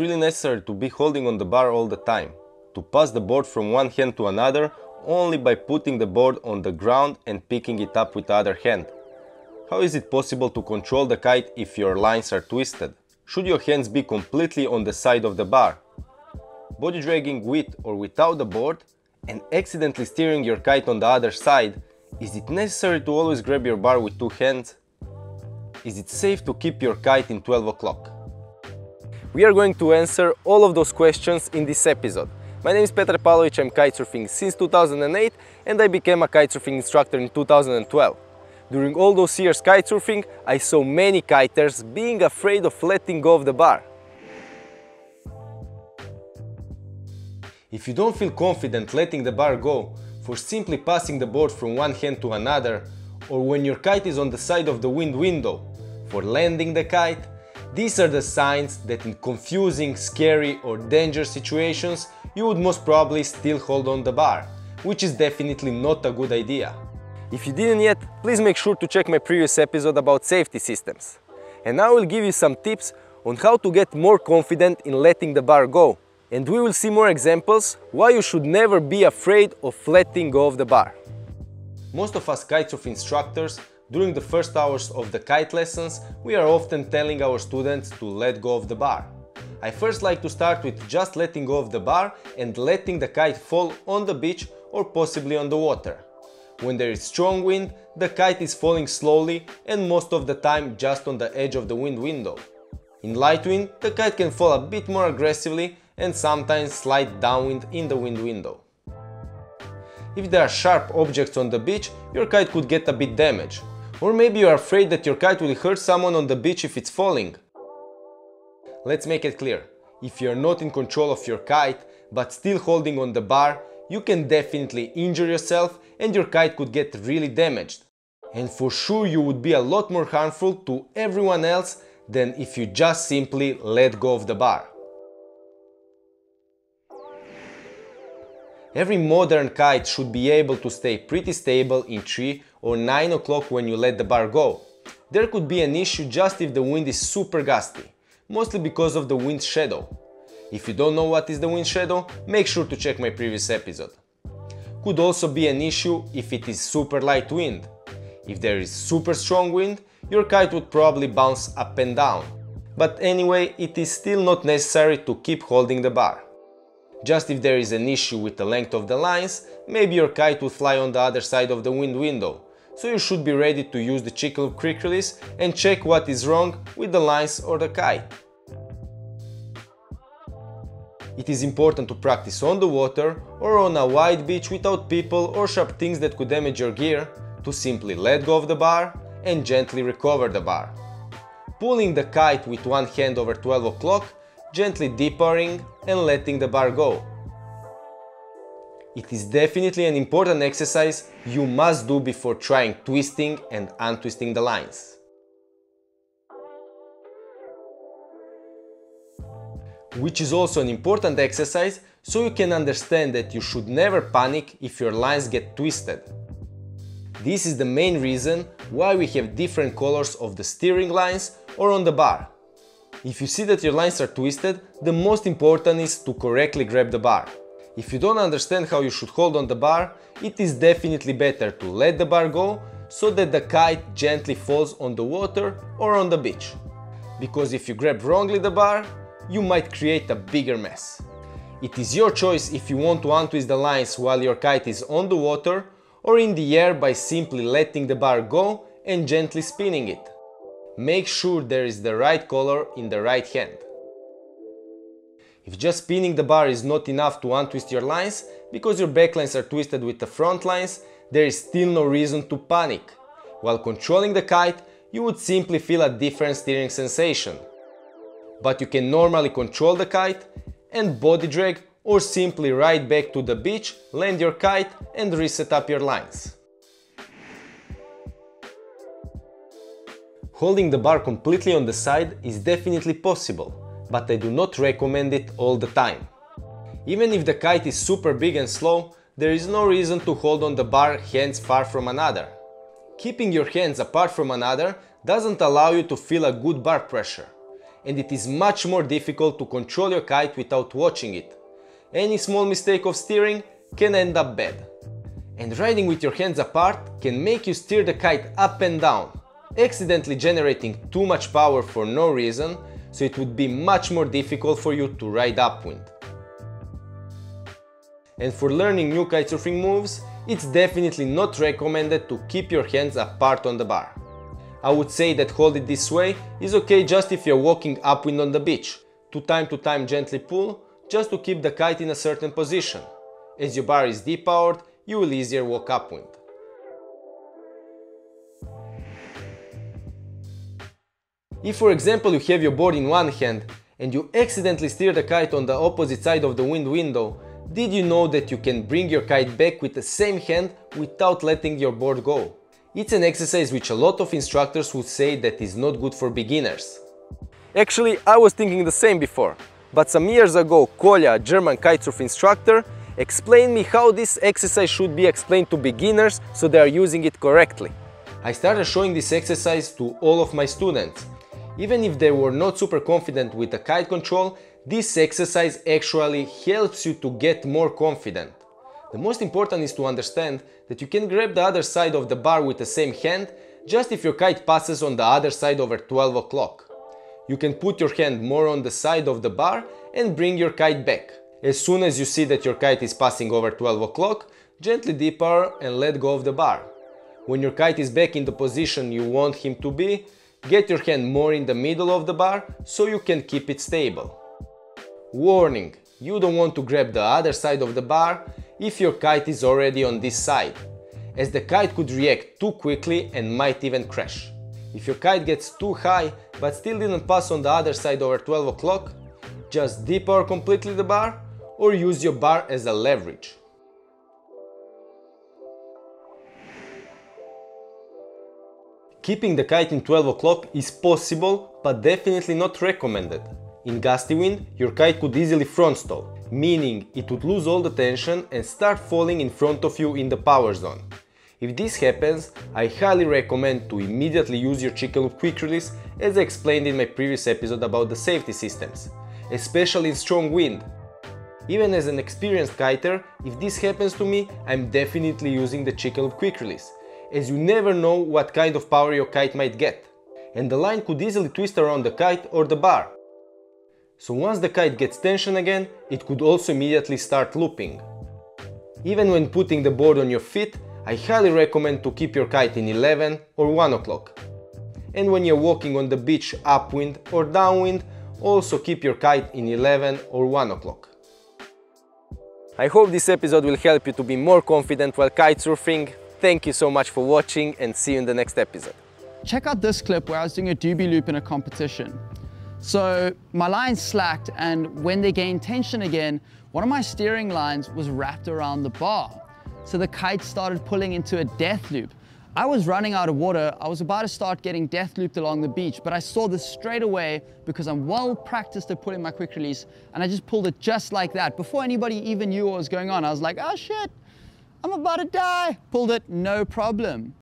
really necessary to be holding on the bar all the time, to pass the board from one hand to another only by putting the board on the ground and picking it up with the other hand. How is it possible to control the kite if your lines are twisted? Should your hands be completely on the side of the bar? Body dragging with or without the board and accidentally steering your kite on the other side, is it necessary to always grab your bar with two hands? Is it safe to keep your kite in 12 o'clock? We are going to answer all of those questions in this episode. My name is Petar Pavlovic, I'm kitesurfing since 2008 and I became a kitesurfing instructor in 2012. During all those years kitesurfing, I saw many kiters being afraid of letting go of the bar. If you don't feel confident letting the bar go, for simply passing the board from one hand to another, or when your kite is on the side of the wind window, for landing the kite, these are the signs that in confusing, scary or dangerous situations you would most probably still hold on the bar, which is definitely not a good idea. If you didn't yet, please make sure to check my previous episode about safety systems. And I will give you some tips on how to get more confident in letting the bar go. And we will see more examples why you should never be afraid of letting go of the bar. Most of us kitesurf instructors, during the first hours of the kite lessons, we are often telling our students to let go of the bar. I first like to start with just letting go of the bar and letting the kite fall on the beach or possibly on the water. When there is strong wind, the kite is falling slowly and most of the time just on the edge of the wind window. In light wind, the kite can fall a bit more aggressively and sometimes slide downwind in the wind window. If there are sharp objects on the beach, your kite could get a bit damaged. Or maybe you are afraid that your kite will hurt someone on the beach if it's falling. Let's make it clear. If you're not in control of your kite, but still holding on the bar, you can definitely injure yourself and your kite could get really damaged. And for sure you would be a lot more harmful to everyone else than if you just simply let go of the bar. Every modern kite should be able to stay pretty stable in 3 or 9 o'clock when you let the bar go. There could be an issue just if the wind is super gusty mostly because of the wind shadow. If you don't know what is the wind shadow, make sure to check my previous episode. Could also be an issue if it is super light wind. If there is super strong wind, your kite would probably bounce up and down. But anyway, it is still not necessary to keep holding the bar. Just if there is an issue with the length of the lines, maybe your kite will fly on the other side of the wind window, so you should be ready to use the Chicken quick release and check what is wrong with the lines or the kite. It is important to practice on the water or on a wide beach without people or sharp things that could damage your gear to simply let go of the bar and gently recover the bar. Pulling the kite with one hand over 12 o'clock, gently depowering and letting the bar go. It is definitely an important exercise you must do before trying twisting and untwisting the lines. Which is also an important exercise so you can understand that you should never panic if your lines get twisted. This is the main reason why we have different colors of the steering lines or on the bar. If you see that your lines are twisted, the most important is to correctly grab the bar. If you don't understand how you should hold on the bar, it is definitely better to let the bar go so that the kite gently falls on the water or on the beach. Because if you grab wrongly the bar, you might create a bigger mess. It is your choice if you want to untwist the lines while your kite is on the water or in the air by simply letting the bar go and gently spinning it. Make sure there is the right color in the right hand. If just spinning the bar is not enough to untwist your lines, because your backlines are twisted with the front lines, there is still no reason to panic. While controlling the kite, you would simply feel a different steering sensation. But you can normally control the kite and body drag or simply ride back to the beach, land your kite and reset up your lines. Holding the bar completely on the side is definitely possible, but I do not recommend it all the time. Even if the kite is super big and slow, there is no reason to hold on the bar hands far from another. Keeping your hands apart from another doesn't allow you to feel a good bar pressure. and it is much more difficult to control your kite without watching it. Any small mistake of steering can end up bad. And riding with your hands apart can make you steer the kite up and down, accidentally generating too much power for no reason, so it would be much more difficult for you to ride upwind. And for learning new kitesurfing moves, it's definitely not recommended to keep your hands apart on the bar. I would say that hold it this way is okay just if you're walking upwind on the beach. To time to time gently pull, just to keep the kite in a certain position. As your bar is depowered, you will easier walk upwind. If for example you have your board in one hand and you accidentally steer the kite on the opposite side of the wind window, did you know that you can bring your kite back with the same hand without letting your board go? It's an exercise which a lot of instructors would say that is not good for beginners. Actually, I was thinking the same before, but some years ago Kolja, a German kitesurf instructor, explained me how this exercise should be explained to beginners so they are using it correctly. I started showing this exercise to all of my students. Even if they were not super confident with the kite control, this exercise actually helps you to get more confident. The most important is to understand that you can grab the other side of the bar with the same hand just if your kite passes on the other side over 12 o'clock. You can put your hand more on the side of the bar and bring your kite back. As soon as you see that your kite is passing over 12 o'clock, gently depower and let go of the bar. When your kite is back in the position you want him to be, get your hand more in the middle of the bar so you can keep it stable. Warning, you don't want to grab the other side of the bar if your kite is already on this side, as the kite could react too quickly and might even crash. If your kite gets too high but still didn't pass on the other side over 12 o'clock, just depower completely the bar or use your bar as a leverage. Keeping the kite in 12 o'clock is possible, but definitely not recommended. In gusty wind, your kite could easily front stall, meaning it would lose all the tension and start falling in front of you in the power zone. If this happens, I highly recommend to immediately use your chicken loop quick release as I explained in my previous episode about the safety systems, especially in strong wind. Even as an experienced kiter, if this happens to me, I'm definitely using the chicken loop quick release, as you never know what kind of power your kite might get. And the line could easily twist around the kite or the bar, so once the kite gets tension again, it could also immediately start looping. Even when putting the board on your feet, I highly recommend to keep your kite in 11 or 1 o'clock. And when you're walking on the beach upwind or downwind, also keep your kite in 11 or 1 o'clock. I hope this episode will help you to be more confident while kitesurfing. Thank you so much for watching and see you in the next episode. Check out this clip where I was doing a doobie loop in a competition. So my line slacked and when they gained tension again, one of my steering lines was wrapped around the bar. So the kite started pulling into a death loop. I was running out of water. I was about to start getting death looped along the beach, but I saw this straight away because I'm well practiced at pulling my quick release and I just pulled it just like that. Before anybody even knew what was going on, I was like, oh shit, I'm about to die. Pulled it, no problem.